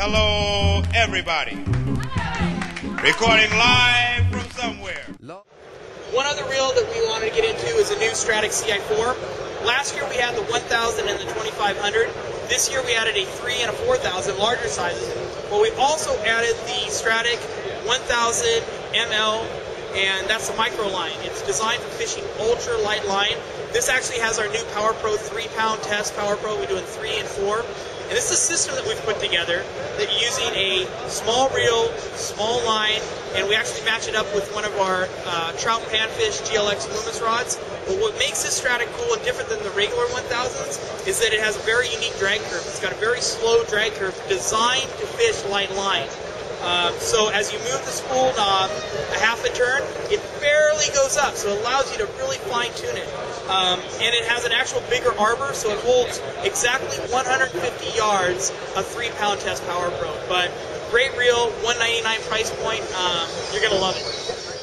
Hello, everybody. Recording live from somewhere. One other reel that we wanted to get into is a new Stradic CI4. Last year we had the 1000 and the 2500. This year we added a 3 and a 4000, larger sizes. But we also added the Stradic 1000 ML, and that's the micro line. It's designed for fishing ultra light line. This actually has our new Power Pro 3 pound test Power Pro. We do in 3 and 4. And this is a system that we've put together that using a small reel, small line, and we actually match it up with one of our uh, trout panfish GLX Loomis rods. But what makes this Stradic cool and different than the regular 1000s is that it has a very unique drag curve. It's got a very slow drag curve designed to fish light line. Um, so as you move the spool knob a half a turn, it barely goes up, so it allows you to really fine tune it. Um, and it has an actual bigger arbor, so it holds exactly 150 yards of three pound test Power Pro. But great reel, 199 price point. Um, you're gonna love it.